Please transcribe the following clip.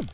you